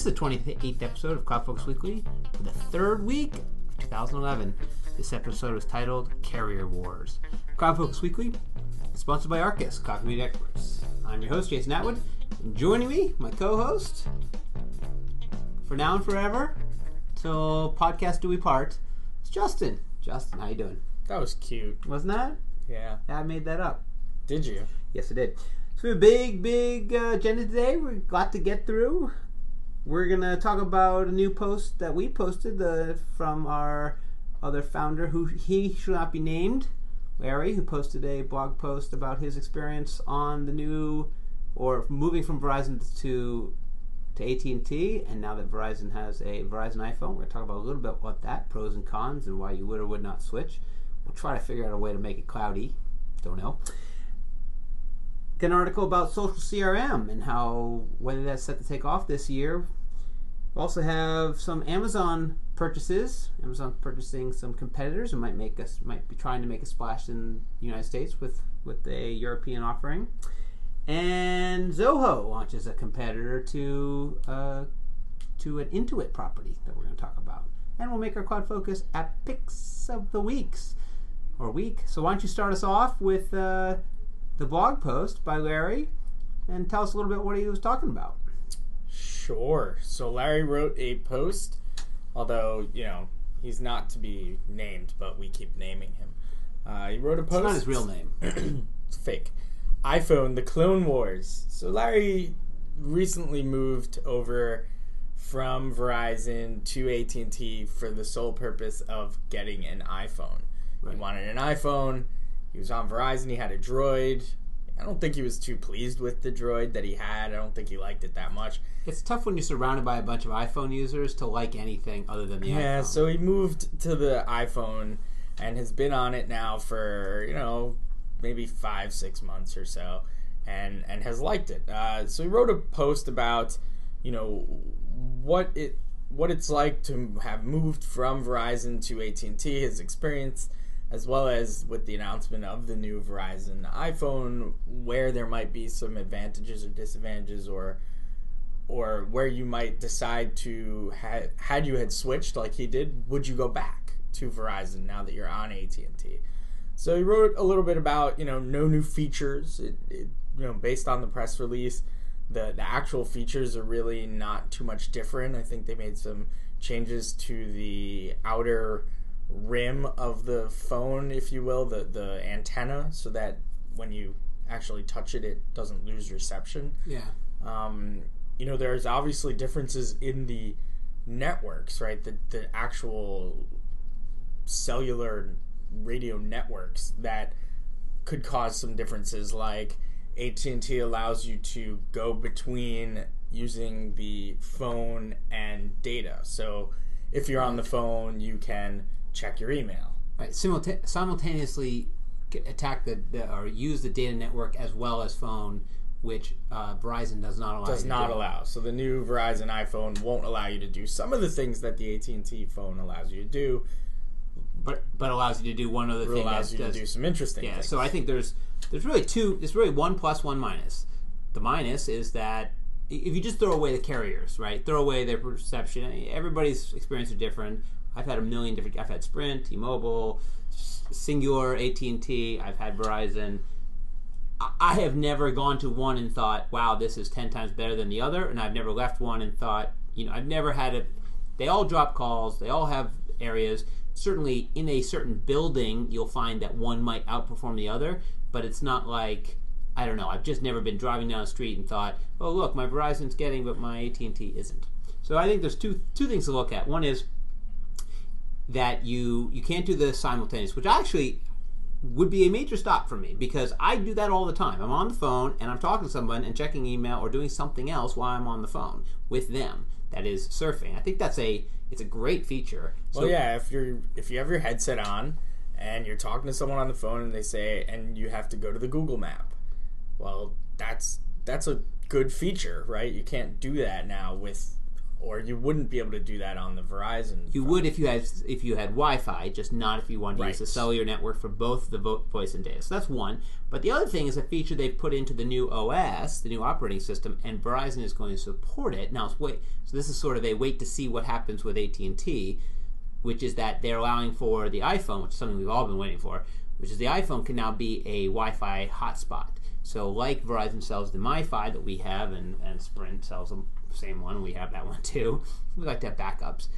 This is the 28th episode of Cloud Focus Weekly for the third week of 2011. This episode is titled Carrier Wars. Cloud Focus Weekly is sponsored by Arkus, Cloud Community Experts. I'm your host, Jason Atwood, and joining me, my co-host, for now and forever, till podcast do we part, it's Justin. Justin, how you doing? That was cute. Wasn't that? Yeah. Yeah, I made that up. Did you? Yes, I did. So we have a big, big uh, agenda today. We've got to get through. We're gonna talk about a new post that we posted uh, from our other founder, who he should not be named, Larry, who posted a blog post about his experience on the new or moving from Verizon to to AT and now that Verizon has a Verizon iPhone, we're gonna talk about a little bit what that pros and cons and why you would or would not switch. We'll try to figure out a way to make it cloudy. Don't know an article about social CRM and how whether that's set to take off this year. We also have some Amazon purchases. Amazon purchasing some competitors who might make us might be trying to make a splash in the United States with with a European offering. And Zoho launches a competitor to uh, to an Intuit property that we're going to talk about. And we'll make our cloud focus at picks of the weeks or week. So why don't you start us off with uh, the blog post by Larry and tell us a little bit what he was talking about. Sure. So Larry wrote a post, although, you know, he's not to be named, but we keep naming him. Uh, he wrote a post. It's not his real name. it's fake. iPhone, the Clone Wars. So Larry recently moved over from Verizon to AT&T for the sole purpose of getting an iPhone. Right. He wanted an iPhone he was on Verizon. He had a Droid. I don't think he was too pleased with the Droid that he had. I don't think he liked it that much. It's tough when you're surrounded by a bunch of iPhone users to like anything other than the yeah, iPhone. Yeah, so he moved to the iPhone and has been on it now for you know maybe five six months or so, and and has liked it. Uh, so he wrote a post about you know what it what it's like to have moved from Verizon to AT and T, his experience as well as with the announcement of the new Verizon iPhone, where there might be some advantages or disadvantages, or or where you might decide to ha- had you had switched like he did, would you go back to Verizon now that you're on AT and T? So he wrote a little bit about you know no new features. It, it, you know based on the press release, the the actual features are really not too much different. I think they made some changes to the outer rim of the phone, if you will, the the antenna, so that when you actually touch it, it doesn't lose reception. Yeah. Um, you know, there's obviously differences in the networks, right? The the actual cellular radio networks that could cause some differences. Like AT and T allows you to go between using the phone and data. So if you're on the phone, you can check your email. Right. Simulta- simultaneously attack the, the, or use the data network as well as phone, which uh, Verizon does not allow. Does not allow. So the new Verizon iPhone won't allow you to do some of the things that the AT and T phone allows you to do. But, but allows you to do one other thing. Allows you does, to do some interesting. Yeah. Things. So I think there's there's really two. There's really one plus, one minus. The minus is that if you just throw away the carriers, right? Throw away their perception. Everybody's experience are different. I've had a million different. I've had Sprint, T-Mobile, Cingular, AT and T. I've had Verizon. I have never gone to one and thought, "Wow, this is ten times better than the other," and I've never left one and thought, you know, I've never had it. They all drop calls. They all have areas. Certainly, in a certain building, you'll find that one might outperform the other, but it's not like I don't know. I've just never been driving down the street and thought, "Oh, look, my Verizon's getting, but my AT and T isn't." So I think there's two two things to look at. One is that you you can't do the simultaneous, which actually would be a major stop for me because I do that all the time. I'm on the phone and I'm talking to someone and checking email or doing something else while I'm on the phone with them. That is surfing. I think that's a it's a great feature. So, well, yeah, if you're if you have your headset on and you're talking to someone on the phone and they say and you have to go to the Google Map. Well, that's that's a good feature, right? You can't do that now with or you wouldn't be able to do that on the Verizon. You phone. would if you had if you had Wi-Fi, just not if you wanted to Right. use the cellular network for both the voice and data. So that's one. But the other thing is a feature they've put into the new OS, the new operating system, and Verizon is going to support it. Now, it's wait. So this is sort of a wait to see what happens with AT and T, which is that they're allowing for the iPhone, which is something we've all been waiting for, which is the iPhone can now be a Wi-Fi hotspot. So like Verizon sells the MiFi that we have, and, and Sprint sells the same one, we have that one too. We like to have backups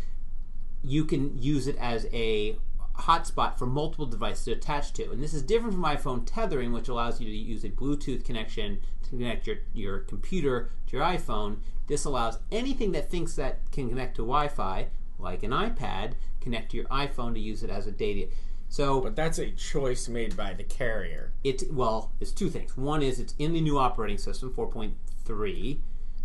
you can use it as a hotspot for multiple devices to attach to. And this is different from iPhone tethering, which allows you to use a Bluetooth connection to connect your, your computer to your iPhone. This allows anything that thinks that can connect to Wi Fi, like an iPad, connect to your iPhone to use it as a data. So But that's a choice made by the carrier. it well, it's two things. One is it's in the new operating system, 4.3,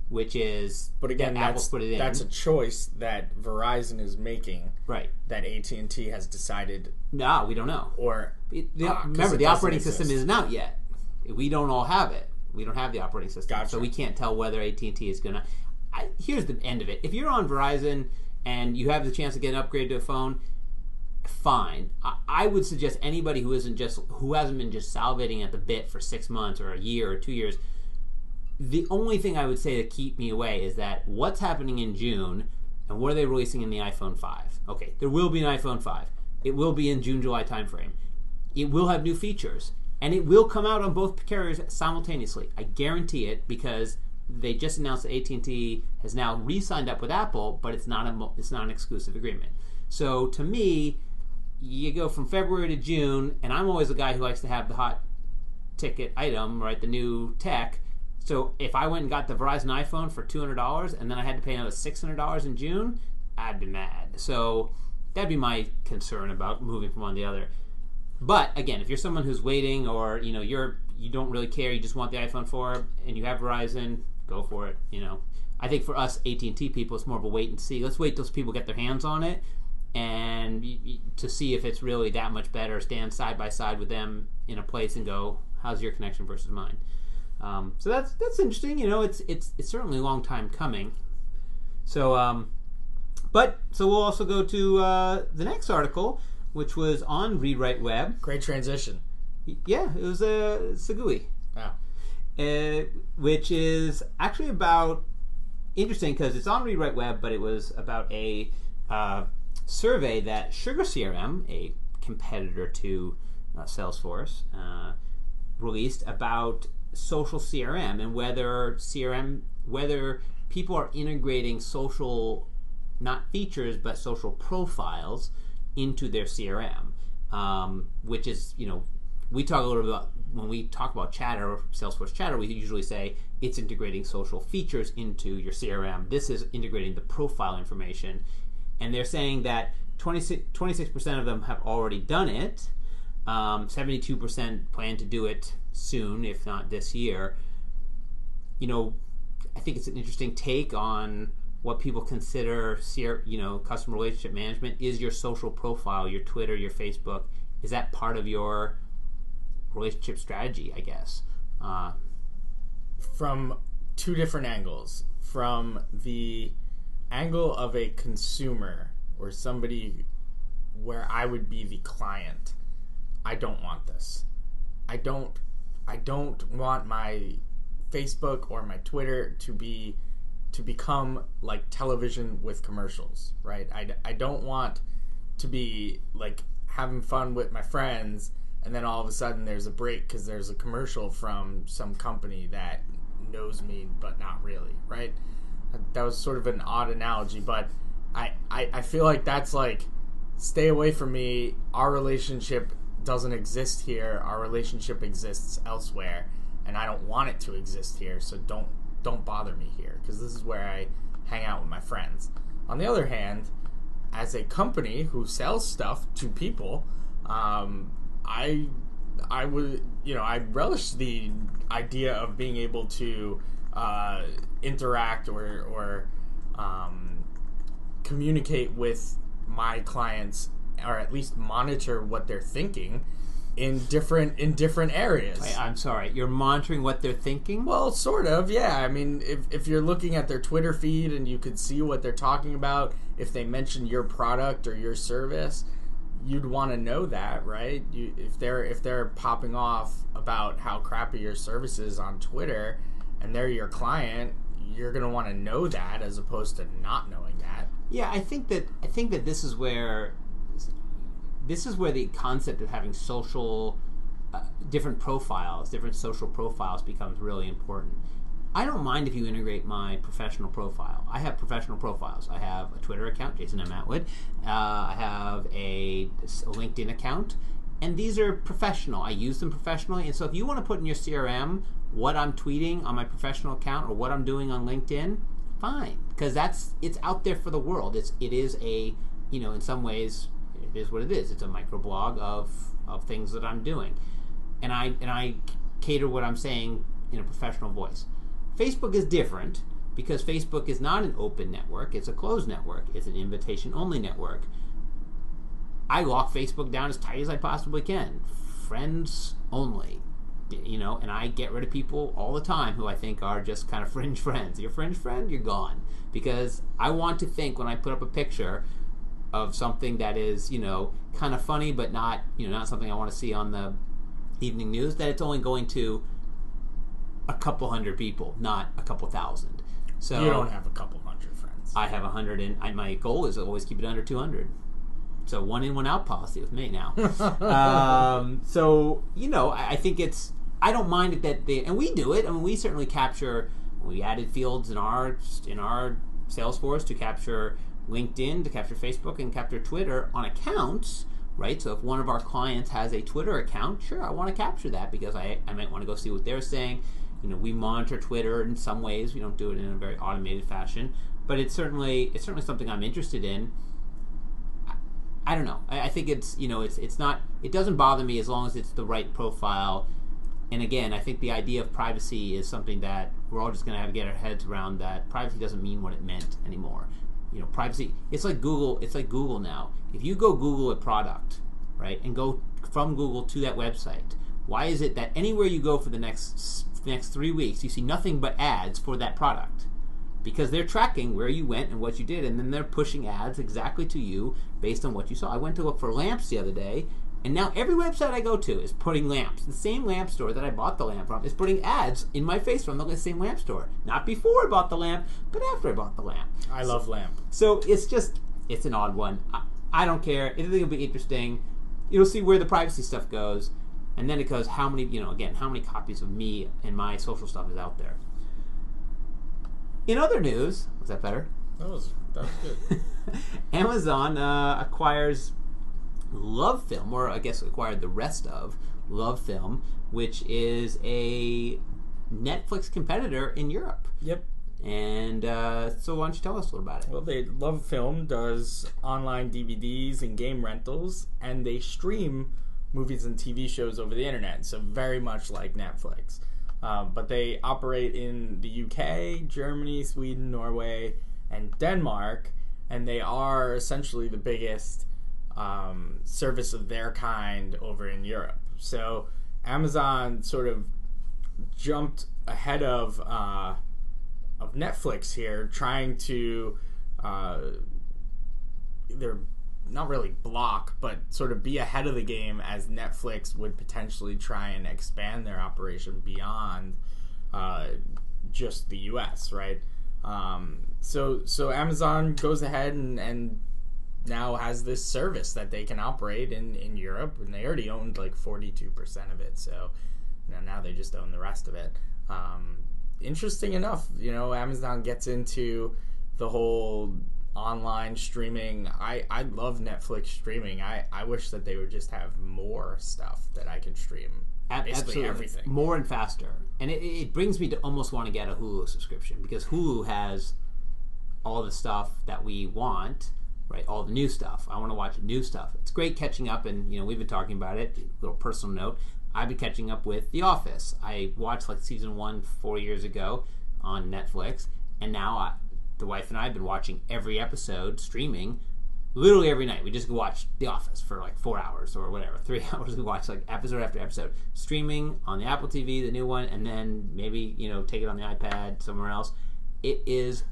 which is But again, that that's put it in. that's a choice that Verizon is making right. that AT and T has decided, No, we don't know. or It, the, ah, 'cause remember, the operating system isn't out yet. We don't all have it. We don't have the operating system, Gotcha. so we can't tell whether AT and T is gonna. I, here's the end of it. If you're on Verizon and you have the chance to get an upgrade to a phone, fine. I, I would suggest anybody who isn't just who hasn't been just salivating at the bit for six months or a year or two years. The only thing I would say to keep me away is that what's happening in June and what are they releasing in the iPhone 5? Okay, there will be an iPhone 5. It will be in June July timeframe. It will have new features and it will come out on both carriers simultaneously. I guarantee it because they just announced that AT&T has now re-signed up with Apple, but it's not a it's not an exclusive agreement. So to me, you go from February to June, and I'm always the guy who likes to have the hot ticket item, right? The new tech. So if I went and got the Verizon iPhone for two hundred dollars, and then I had to pay another six hundred dollars in June, I'd be mad. So that'd be my concern about moving from one to the other. But again, if you're someone who's waiting, or you know you're you don't really care, you just want the iPhone 4, and you have Verizon, go for it. You know, I think for us AT and T people, it's more of a wait and see. Let's wait till people get their hands on it, and to see if it's really that much better. Stand side by side with them in a place and go, how's your connection versus mine? Um, so that's that's interesting. You know, it's it's it's certainly a long time coming. So, um, but so we'll also go to uh, the next article, which was on ReadWriteWeb. great transition. Yeah, it was a uh, Sagui, Wow. uh, which is actually about interesting because it's on ReadWriteWeb, but it was about a uh, survey that Sugar CRM, a competitor to uh, Salesforce, uh, released about social CRM and whether CRM whether people are integrating social not features but social profiles into their CRM, um, which is you know we talk a little bit about when we talk about Chatter, Salesforce Chatter, we usually say it's integrating social features into your CRM. This is integrating the profile information, and they're saying that 26 percent of them have already done it. Um, 72% plan to do it soon, if not this year. You know, I think it's an interesting take on what people consider, you know, customer relationship management. Is your social profile, your Twitter, your Facebook, is that part of your relationship strategy? I guess. Uh, from two different angles. From the angle of a consumer or somebody where I would be the client. I don't want this. I don't I don't want my Facebook or my Twitter to be to become like television with commercials, right? I, I don't want to be like having fun with my friends and then all of a sudden there's a break because there's a commercial from some company that knows me but not really right that was sort of an odd analogy but I, I i feel like that's like stay away from me our relationship doesn't exist here our relationship exists elsewhere and i don't want it to exist here so don't don't bother me here because this is where i hang out with my friends. On the other hand as a company who sells stuff to people, um, I I would you know I relish the idea of being able to uh, interact or or um, communicate with my clients or at least monitor what they're thinking in different in different areas. Wait, I'm sorry. You're monitoring what they're thinking. Well, sort of, yeah. I mean, if, if you're looking at their Twitter feed and you could see what they're talking about, if they mention your product or your service, you'd want to know that, right? You, if they're if they're popping off about how crappy your service is on Twitter, and they're your client, you're gonna want to know that as opposed to not knowing that. Yeah, I think that I think that this is where this is where the concept of having social uh, different profiles, different social profiles becomes really important. I don't mind if you integrate my professional profile. I have professional profiles. I have a Twitter account, Jason M. Atwood. Uh, I have a, a LinkedIn account, and these are professional. I use them professionally, and so if you want to put in your CRM what I'm tweeting on my professional account or what I'm doing on LinkedIn, fine, because that's it's out there for the world. It's it is a you know in some ways it is what it is. It's a microblog of of things that I'm doing, and I and I cater what I'm saying in a professional voice. Facebook is different because Facebook is not an open network; it's a closed network. It's an invitation only network. I lock Facebook down as tight as I possibly can. Friends only. You know, and I get rid of people all the time who I think are just kind of fringe friends. Your fringe friend, you're gone. Because I want to think when I put up a picture of something that is, you know, kind of funny but not, you know, not something I want to see on the evening news, that it's only going to a couple hundred people, not a couple thousand. So You don't have a couple hundred friends. I have a hundred, and I, my goal is to always keep it under two hundred. So one in, one out policy with me now. um, so you know, I, I think it's. I don't mind it that they, and we do it. I mean, we certainly capture. We added fields in our in our Salesforce to capture LinkedIn, to capture Facebook, and capture Twitter on accounts. Right. So if one of our clients has a Twitter account, sure, I want to capture that because I, I might want to go see what they're saying. You know, we monitor Twitter in some ways. We don't do it in a very automated fashion, but it's certainly it's certainly something I'm interested in. I don't know. I, I, think it's you know it's it's not it doesn't bother me as long as it's the right profile. And again, I think the idea of privacy is something that we're all just going to have to get our heads around. That privacy doesn't mean what it meant anymore. You know, privacy. It's like Google. It's like Google now. If you go Google a product, right, and go from Google to that website, why is it that anywhere you go for the next next three weeks, you see nothing but ads for that product? because they're tracking where you went and what you did, and then they're pushing ads exactly to you based on what you saw. I went to look for lamps the other day, and now every website I go to is putting lamps. The same lamp store that I bought the lamp from is putting ads in my face from the same lamp store. Not before I bought the lamp, but after I bought the lamp. I love so, lamp. So it's just, it's an odd one. I, I don't care. I think it'll be interesting. You'll see where the privacy stuff goes. And then it goes how many, you know, again, how many copies of me and my social stuff is out there. In other news, was that better? That was that was good. Amazon uh, acquires Love Film, or I guess acquired the rest of Love Film, which is a Netflix competitor in Europe. Yep. And uh, so, why don't you tell us a little about it? Well, they Love Film does online DVDs and game rentals, and they stream movies and TV shows over the internet. So very much like Netflix. Um, but they operate in the UK, Germany, Sweden, Norway, and Denmark, and they are essentially the biggest um, service of their kind over in Europe. So Amazon sort of jumped ahead of uh, of Netflix here, trying to uh, either not really block, but sort of be ahead of the game as Netflix would potentially try and expand their operation beyond uh, just the U.S. Right. Um, so so Amazon goes ahead and, and now has this service that they can operate in, in Europe, and they already owned like forty two percent of it. So you know, now they just own the rest of it. Um, interesting enough, you know, Amazon gets into the whole online streaming. I, I love Netflix streaming. I, I wish that they would just have more stuff that I can stream. Basically Absolutely. everything. More and faster. And it, it brings me to almost want to get a Hulu subscription because Hulu has all the stuff that we want, right? All the new stuff. I want to watch new stuff. It's great catching up, and you know we've been talking about it. Little personal note: I've been catching up with The Office. I watched like season one four years ago on Netflix, and now I, the wife and I have been watching every episode streaming literally every night. We just watch The Office for like four hours or whatever, three hours. We watch like episode after episode, streaming on the Apple TV, the new one, and then maybe you know take it on the iPad somewhere else. It is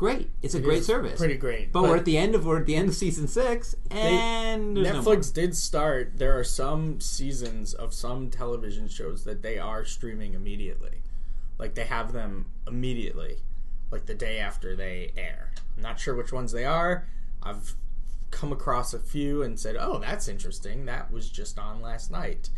great. It's a It great service. Pretty great. But, we're at the end of we're at the end of season six, and no. Netflix did start. There are some seasons of some television shows that they are streaming immediately. Like they have them immediately, like the day after they air. I'm not sure which ones they are. I've come across a few and said, "Oh, that's interesting. That was just on last night.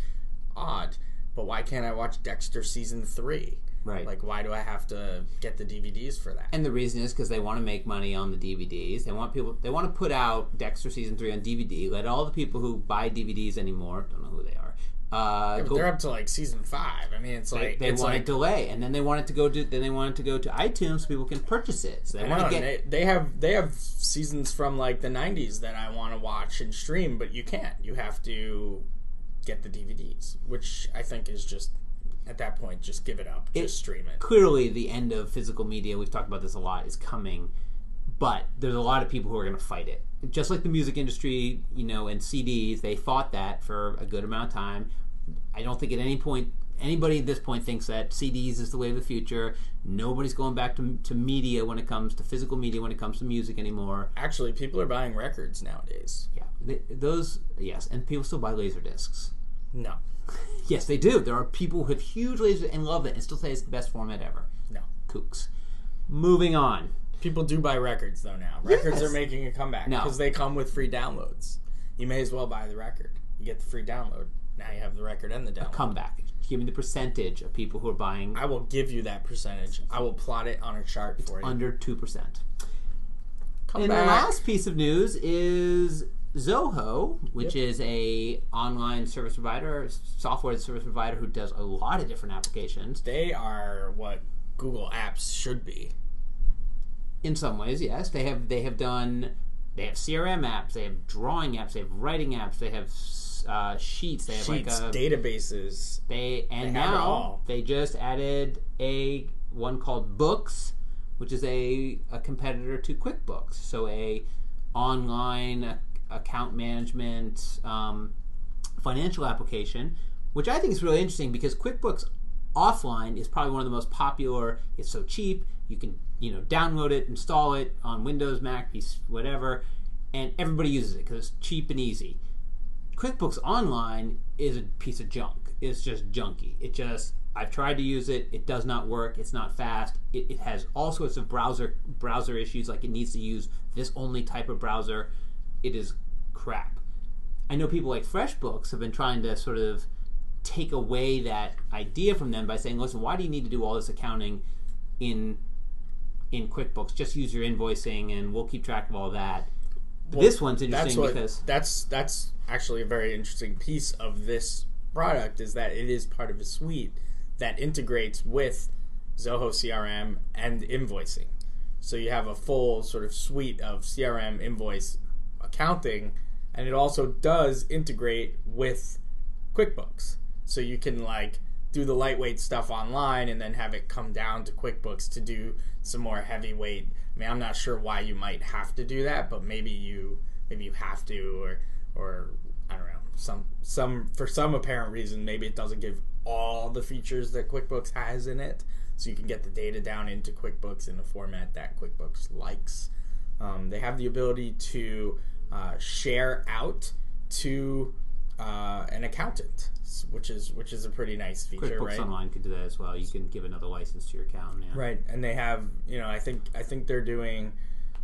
Odd, but why can't I watch Dexter season three? Right. Like, why do I have to get the DVDs for that? And the reason is because they want to make money on the DVDs. They want people. They want to put out Dexter season three on DVD. Let all the people who buy DVDs anymore don't know who they are. Uh, But go- they're up to like season five. I mean, it's they, like they it's want like to delay, and then they want it to go to. Then they want it to go to iTunes so people can purchase it. So they want to get. they, they have they have seasons from like the 90s that I want to watch and stream, but you can't. You have to get the DVDs, which I think is just at that point just give it up, just stream it. clearly the end of physical media we've talked about this a lot is coming but there's a lot of people who are going to fight it. Just like the music industry you know and cds they fought that for a good amount of time. I don't think at any point anybody at this point thinks that cds is the way of the future. Nobody's going back to, to media when it comes to physical media when it comes to music anymore. Actually, people are buying records nowadays. yeah. Th those yes and people still buy laser discs No, yes they do there are people who have huge laser and love it and still say it's the best format ever no. kooks moving on People do buy records though now. Records Yes. are making a comeback No. because they come with free downloads. You may as well buy the record. You get the free download. Now you have the record and the download. comeback. Give me the percentage of people who are buying I will give you that percentage. I will plot it on a chart for you. under two percent. Come And the last piece of news is Zoho, which is a online service provider, software service provider who does a lot of different applications. They are what Google Apps should be. In some ways, yes, they have they have done they have CRM apps, they have drawing apps, they have writing apps, they have uh, sheets, they have Sheets, like a databases. They and They now all. they just added a one called Books, which is a, a competitor to QuickBooks. So a online account management um, financial application, which I think is really interesting because QuickBooks offline is probably one of the most popular. It's so cheap. You can you know download it, install it on Windows, Mac, whatever, and everybody uses it because it's cheap and easy. QuickBooks Online is a piece of junk. It's just junky. It just I've tried to use it. It does not work. It's not fast. It, it has all sorts of browser browser issues. Like it needs to use this only type of browser. It is crap. I know people like FreshBooks have been trying to sort of take away that idea from them by saying, "Listen, why do you need to do all this accounting in in QuickBooks? Just use your invoicing, and we'll keep track of all that." Well, this one's That's interesting what because that's that's actually a very interesting piece of this product is that it is part of a suite that integrates with Zoho CRM and invoicing. So you have a full sort of suite of CRM invoice accounting and it also does integrate with QuickBooks. So you can like do the lightweight stuff online and then have it come down to QuickBooks to do some more heavyweight. I mean, I'm not sure why you might have to do that, but maybe you maybe you have to or or I don't know, some some for some apparent reason maybe it doesn't give all the features that QuickBooks has in it. So you can get the data down into QuickBooks in a format that QuickBooks likes. Um, they have the ability to uh, share out to uh, an accountant, which is which is a pretty nice feature, QuickBooks right? Online could do that as well. You can give another license to your accountant. Yeah. Right, and they have you know I think I think they're doing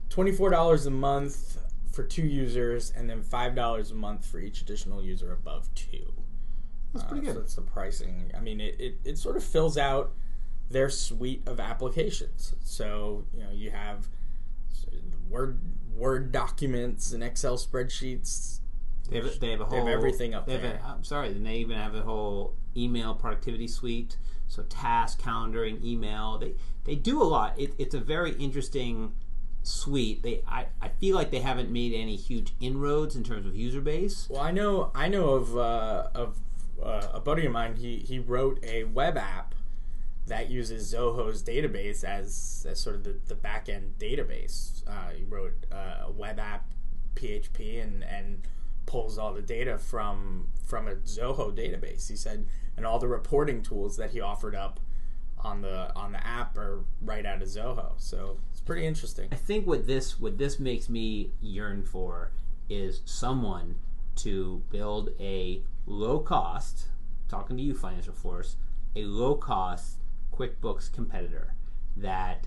twenty four dollars a month for two users, and then five dollars a month for each additional user above two. That's pretty Uh, good. So that's the pricing. I mean, it, it, it sort of fills out their suite of applications. So you know you have Word Word documents and Excel spreadsheets. They have, they have a They whole have everything up there. A, I'm sorry, and they even have a whole email productivity suite. So task calendaring, email. They they do a lot. It, it's a very interesting suite. They I, I feel like they haven't made any huge inroads in terms of user base. Well, I know I know of uh, of uh, a buddy of mine. He he wrote a web app that uses Zoho's database as, as sort of the, the back end database. Uh, he wrote uh, a web app PHP and and pulls all the data from from a Zoho database. He said, and all the reporting tools that he offered up on the on the app are right out of Zoho. So it's pretty interesting. I think what this what this makes me yearn for is someone to build a low cost. Talking to you, Financial Force, a low cost QuickBooks competitor that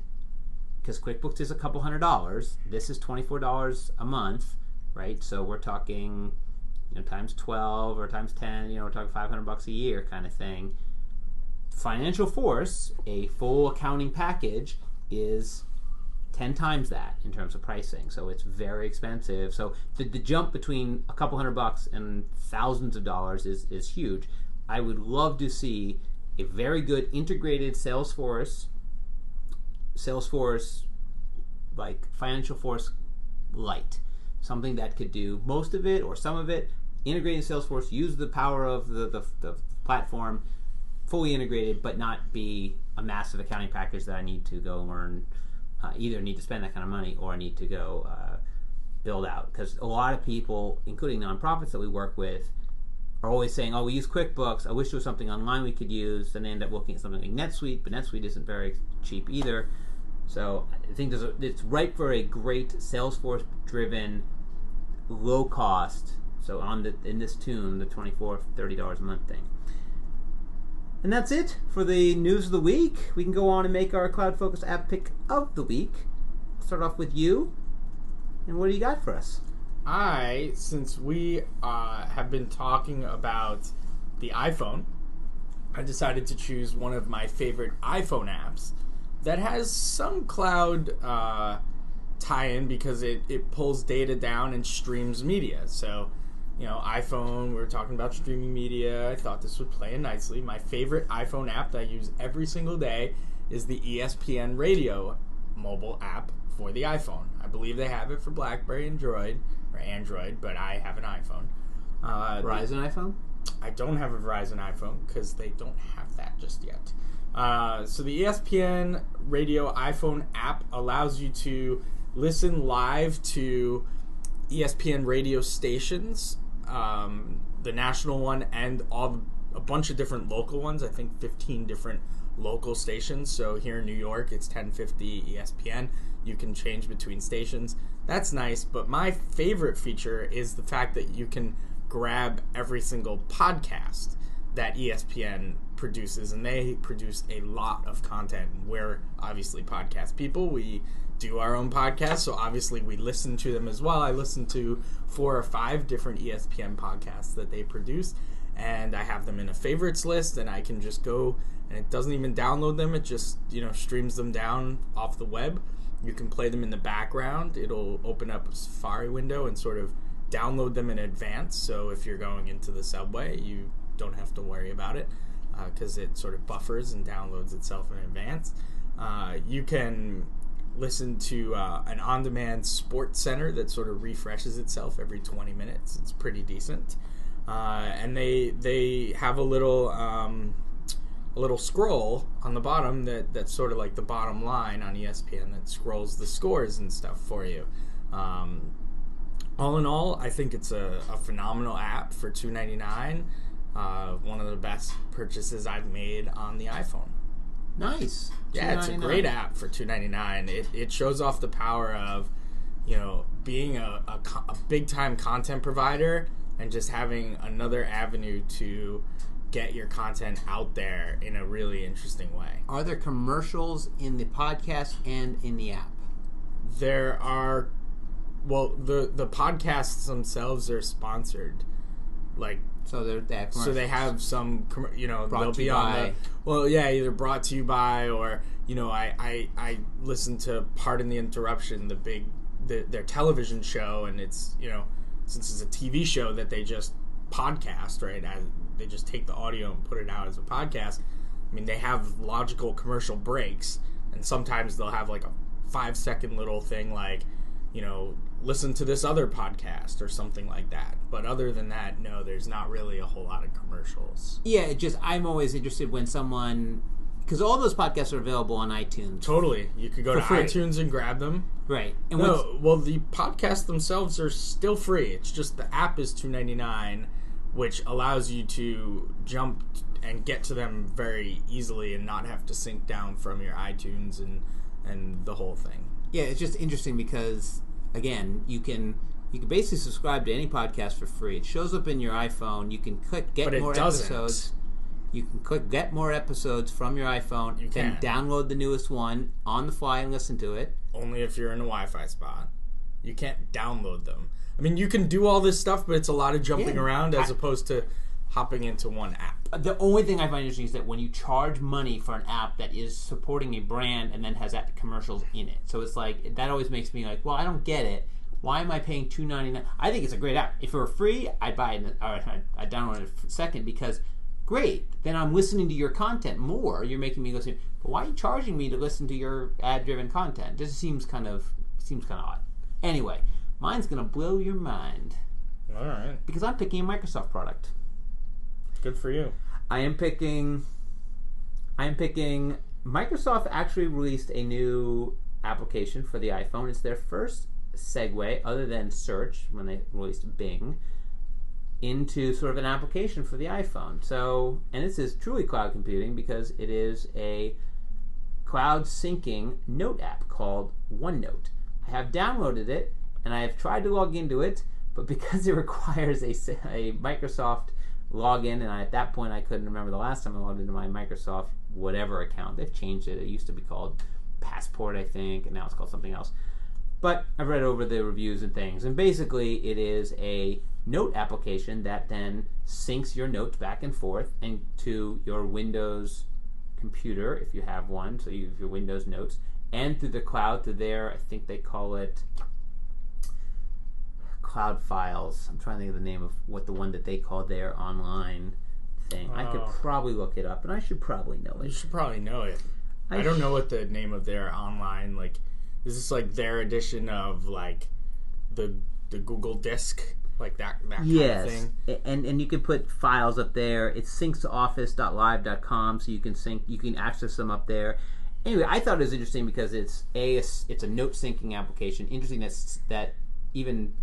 because QuickBooks is a couple hundred dollars. This is twenty four dollars a month, right? So we're talking, you know, times twelve or times ten. You know, we're talking five hundred bucks a year, kind of thing. Financial Force, a full accounting package, is 10 times that in terms of pricing. So it's very expensive. So the, the jump between a couple hundred bucks and thousands of dollars is, is huge. I would love to see a very good integrated Salesforce, Salesforce, like Financial Force Lite. Something that could do most of it or some of it. Integrating Salesforce, use the power of the, the, the platform fully integrated, but not be a massive accounting package that I need to go learn. Uh, either need to spend that kind of money or I need to go uh, build out. Because a lot of people, including nonprofits that we work with, are always saying, "Oh, we use QuickBooks. I wish there was something online we could use." Then they end up looking at something like NetSuite, but NetSuite isn't very cheap either. So I think there's a, it's ripe for a great Salesforce-driven, low cost. So on the in this tune, the 24 30 dollars a month thing. And that's it for the news of the week. We can go on and make our cloud focused app pick of the week. Start off with you. And what do you got for us? I, since we uh, have been talking about the iPhone, I decided to choose one of my favorite iPhone apps that has some cloud uh, tie in because it, it pulls data down and streams media. So you know, iPhone, we were talking about streaming media. I thought this would play in nicely. My favorite iPhone app that I use every single day is the ESPN Radio mobile app for the iPhone. I believe they have it for BlackBerry and Droid or Android, but I have an iPhone. Uh, Verizon iPhone? I don't have a Verizon iPhone because they don't have that just yet. Uh, so the ESPN Radio iPhone app allows you to listen live to ESPN radio stations um, the national one and all a bunch of different local ones. I think 15 different local stations. So here in New York, it's 1050 ESPN. You can change between stations. That's nice. But my favorite feature is the fact that you can grab every single podcast that ESPN produces, and they produce a lot of content. We're obviously podcast people. We do our own podcast, so obviously we listen to them as well. I listen to four or five different ESPN podcasts that they produce, and I have them in a favorites list, and I can just go and it doesn't even download them; it just you know streams them down off the web. You can play them in the background. It'll open up a Safari window and sort of download them in advance. So if you're going into the subway, you don't have to worry about it because uh, it sort of buffers and downloads itself in advance. Uh, you can listen to uh, an on-demand sports center that sort of refreshes itself every 20 minutes. It's pretty decent, uh, and they they have a little um, a little scroll on the bottom that that's sort of like the bottom line on ESPN that scrolls the scores and stuff for you. Um, all in all, I think it's a, a phenomenal app for 2.99. Uh, one of the best purchases I've made on the iPhone. Nice. Yeah, it's a great app for two ninety nine. It it shows off the power of, you know, being a, a, a big time content provider and just having another avenue to get your content out there in a really interesting way. Are there commercials in the podcast and in the app? There are well, the the podcasts themselves are sponsored. Like so they have so they have some you know brought they'll be on by. the well yeah either brought to you by or you know I I I listen to Pardon the Interruption the big the, their television show and it's you know since it's a TV show that they just podcast right as they just take the audio and put it out as a podcast I mean they have logical commercial breaks and sometimes they'll have like a five second little thing like you know listen to this other podcast or something like that. But other than that, no, there's not really a whole lot of commercials. Yeah, it just I'm always interested when someone because all those podcasts are available on iTunes. Totally. You could go to free. iTunes and grab them. Right. And No, well, the podcasts themselves are still free. It's just the app is two ninety nine, which allows you to jump and get to them very easily and not have to sync down from your iTunes and and the whole thing. yeah, it's just interesting because again, you can you can basically subscribe to any podcast for free. It shows up in your iPhone. You can click get more doesn't. episodes. You can click get more episodes from your iPhone. You then can. download the newest one on the fly and listen to it. Only if you're in a Wi-Fi spot. You can't download them. I mean, you can do all this stuff, but it's a lot of jumping Yeah. around as I- opposed to hopping into one app. Uh, the only thing I find interesting is that when you charge money for an app that is supporting a brand and then has that commercials in it, so it's like that always makes me like, well, I don't get it. Why am I paying two ninety nine? I think it's a great app. If it were free, I'd buy it. Or I'd, I'd download it second because great. Then I'm listening to your content more. You're making me listen. But why are you charging me to listen to your ad driven content? This seems kind of seems kind of odd. Anyway, mine's gonna blow your mind All right. because I'm picking a Microsoft product. Good for you. I am picking. I am picking. Microsoft actually released a new application for the iPhone. It's their first segue, other than search, when they released Bing, into sort of an application for the iPhone. So, and this is truly cloud computing because it is a cloud syncing note app called OneNote. I have downloaded it and I have tried to log into it, but because it requires a, a Microsoft login, and I, at that point I couldn't remember the last time I logged into my Microsoft whatever account. They've changed it. It used to be called Passport, I think, and now it's called something else. But I've read over the reviews and things, and basically it is a note application that then syncs your notes back and forth and to your Windows computer if you have one, so you have your Windows notes, and through the cloud through there. I think they call it cloud files. I'm trying to think of the name of what the one that they call their online thing. I could Oh. probably look it up, and I should probably know it. You should probably know it. I, don't know what the name of their online like. Is this like their edition of like the the Google Disk, like that that kind Yes, of thing? And and you can put files up there. It syncs to office.live.com, so you can sync, you can access them up there. Anyway, I thought it was interesting because it's a it's a note syncing application. Interesting that's that even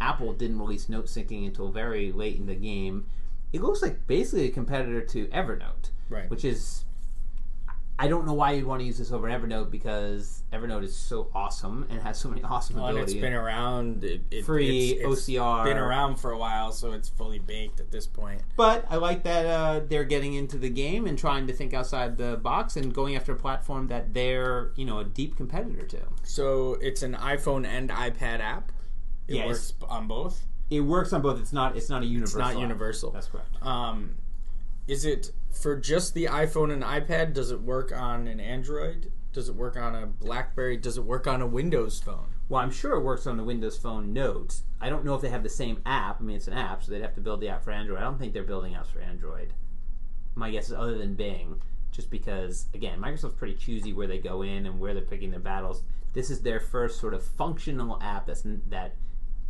Apple didn't release note syncing until very late in the game. It looks like basically a competitor to Evernote, Right. which is I don't know why you'd want to use this over Evernote because Evernote is so awesome and has so many awesome Well, and abilities. it's been around. It, it, Free it's, it's OCR. Been around for a while, so it's fully baked at this point. But I like that uh, they're getting into the game and trying to think outside the box and going after a platform that they're, you know, a deep competitor to. So it's an iPhone and iPad app. It Yes. works on both. It works on both. It's not. It's not a universal. It's Not app. universal. That's correct. Um, is it for just the iPhone and iPad? Does it work on an Android? Does it work on a BlackBerry? Does it work on a Windows phone? Well, I'm sure it works on the Windows Phone Notes. I don't know if they have the same app. I mean, it's an app, so they'd have to build the app for Android. I don't think they're building apps for Android. My guess is other than Bing, just because again, Microsoft's pretty choosy where they go in and where they're picking their battles. This is their first sort of functional app that's that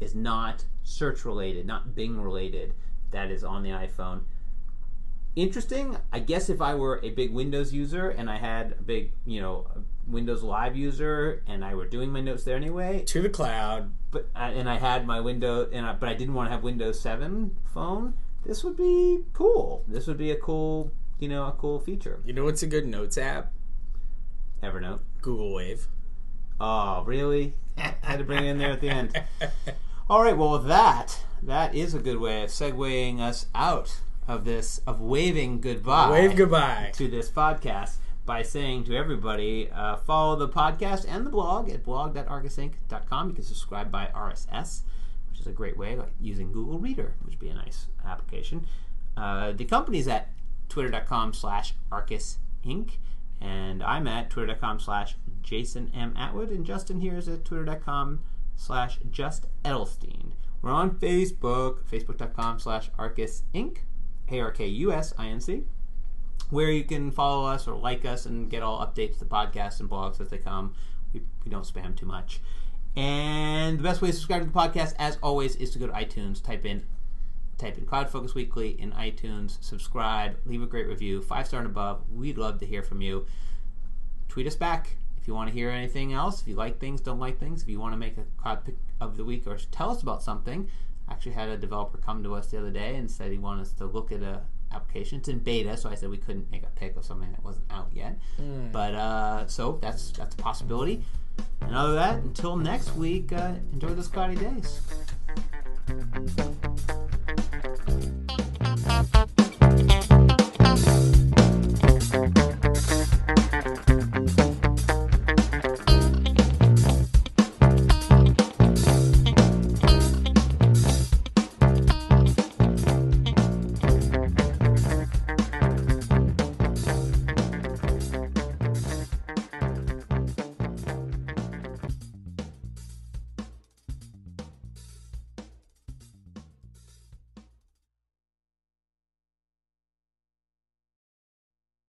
is not search related, not Bing related. That is on the iPhone. Interesting. I guess if I were a big Windows user and I had a big, you know, Windows Live user and I were doing my notes there anyway, To the cloud. but uh, and I had my window and I, but I didn't want to have Windows 7 phone. This would be cool. This would be a cool, you know, a cool feature. You know what's a good notes app? Evernote. Google Wave. Oh, really? I had to bring it in there at the end. All right. Well, with that, that is a good way of segueing us out of this of waving goodbye. Wave goodbye. to this podcast by saying to everybody, uh, follow the podcast and the blog at blog.arkusinc.com. You can subscribe by RSS, which is a great way, like using Google Reader, which would be a nice application. Uh, the company's at twitter.com slash Arkus Inc. And I'm at twitter.com slash Jason M. Atwood. And Justin here is at twitter.com slash Slash just Edelstein. We're on Facebook, facebook.com slash Arkus Inc. A-R-K-U-S-I-N-C where you can follow us or like us and get all updates to the podcast and blogs as they come. We, we don't spam too much. And the best way to subscribe to the podcast, as always, is to go to iTunes, type in type in Cloud Focus Weekly in iTunes, subscribe, leave a great review, five star and above. We'd love to hear from you. Tweet us back you want to hear anything else, if you like things, don't like things, if you want to make a cloud pick of the week or tell us about something, I actually had a developer come to us the other day and said he wanted us to look at a application. It's in beta, so I said we couldn't make a pick of something that wasn't out yet. Mm. But uh, so that's that's a possibility. And other than that, until next week, uh, enjoy those cloudy days.